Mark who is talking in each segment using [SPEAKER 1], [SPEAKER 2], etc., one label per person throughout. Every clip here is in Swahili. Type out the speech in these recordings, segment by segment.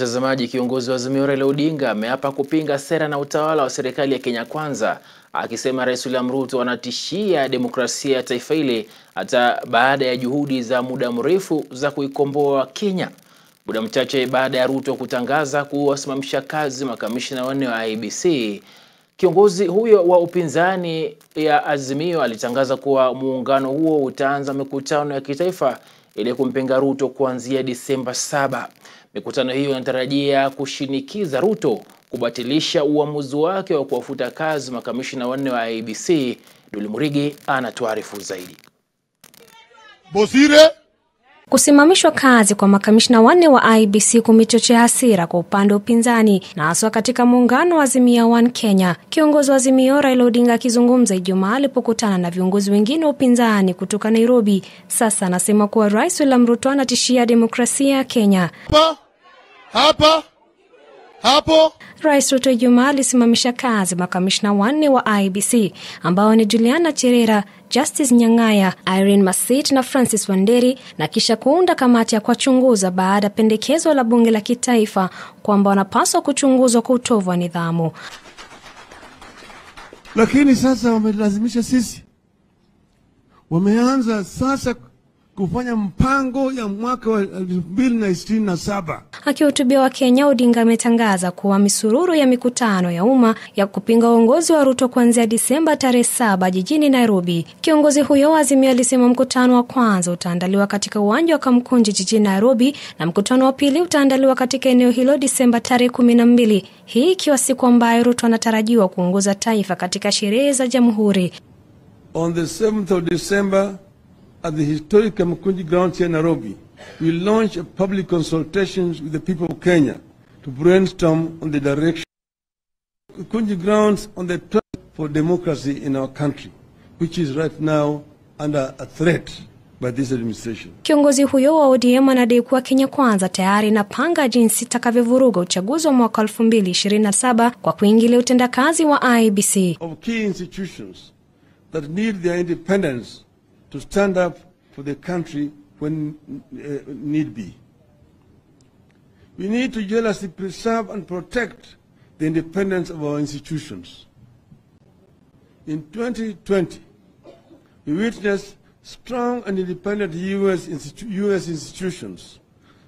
[SPEAKER 1] Mtazamaji, kiongozi wa Azimio Raila Odinga ameapa kupinga sera na utawala wa serikali ya Kenya Kwanza, akisema Rais William Ruto anatishia demokrasia ya taifa hili hata baada ya juhudi za muda mrefu za kuikomboa Kenya. Muda mchache baada ya Ruto kutangaza kuwasimamisha kazi makamishina wanne wa IEBC, kiongozi huyo wa upinzani ya Azimio alitangaza kuwa muungano huo utaanza mikutano ya kitaifa ili kumpinga Ruto kuanzia Disemba saba. Mikutano hiyo inatarajia kushinikiza Ruto kubatilisha uamuzi wake wa kuwafuta kazi makamishina wanne wa IEBC. Duli Murigi anatuarifu zaidi.
[SPEAKER 2] Bosire
[SPEAKER 3] Kusimamishwa kazi kwa makamishna wanne wa IBC kumechochea hasira kwa upande wa upinzani na haswa katika muungano wa Azimia One Kenya. Kiongozi wa Azimio Raila Odinga akizungumza Ijumaa alipokutana na viongozi wengine wa upinzani kutoka Nairobi, sasa anasema kuwa Rais William Ruto anatishia demokrasia ya Kenya.
[SPEAKER 2] hapa hapa hapo
[SPEAKER 3] Rais Ruto Ijumaa alisimamisha kazi makamishna wanne wa IBC ambao ni Juliana Cherera, Justice Nyang'aya, Irene Masit na Francis Wanderi na kisha kuunda kamati ya kuwachunguza baada ya pendekezo la bunge la kitaifa kwamba wanapaswa kuchunguzwa kwa utovu wa nidhamu.
[SPEAKER 2] lakini sasa wamelazimisha sisi, wameanza sasa kufanya mpango ya mwaka wa elfu mbili na ishirini na saba.
[SPEAKER 3] Akihutubia Wakenya, Odinga ametangaza kuwa misururu ya mikutano ya umma ya kupinga uongozi wa Ruto kuanzia Disemba tarehe saba jijini Nairobi. Kiongozi huyo wa Azimio alisema mkutano wa kwanza utaandaliwa katika uwanja wa Kamkunji jijini Nairobi na mkutano wa pili utaandaliwa katika eneo hilo Disemba tarehe kumi na mbili, hii ikiwa siku ambayo Ruto anatarajiwa kuongoza taifa katika sherehe za Jamhuri.
[SPEAKER 2] On the 7th of December at the historic Kamukunji grounds here in Nairobi, we launch a public consultations with the people of Kenya to brainstorm on the direction Kamukunji grounds on the track for democracy in our country, which is right now under a threat by this administration.
[SPEAKER 3] Kiongozi huyo wa ODM anadai kuwa Kenya Kwanza tayari inapanga jinsi itakavyovuruga uchaguzi wa mwaka 2027 kwa kuingilia utendakazi wa IBC.
[SPEAKER 2] of key institutions that need their independence to stand up for the country when uh, need be. We need to jealously preserve and protect the independence of our institutions. In 2020, we witnessed strong and independent US, institu- US institutions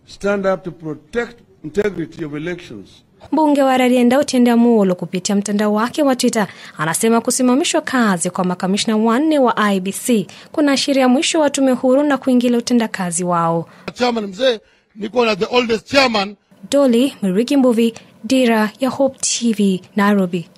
[SPEAKER 2] stand up to protect integrity of elections
[SPEAKER 3] Mbunge wa Rarienda utenda mulo kupitia mtandao wake wa Twitter anasema kusimamishwa kazi kwa makamishna wanne wa ibc kuna ashiria mwisho wa tume huru na kuingilia utendakazi wao.
[SPEAKER 4] chairman mzee, niko na the oldest chairman
[SPEAKER 3] Doli Miriki Mbuvi, Dira ya Hope TV, Nairobi.